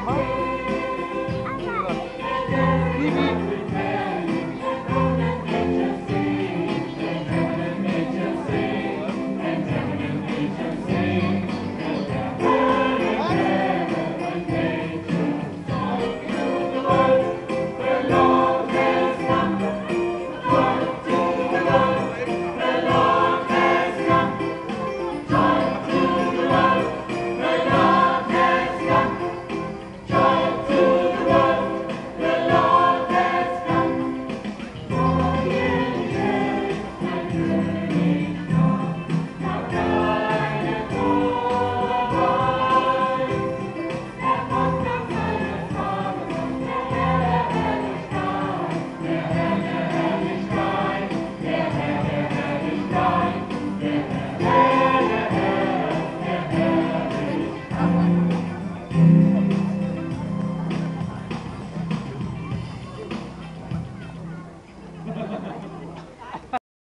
mamãe. Vivi.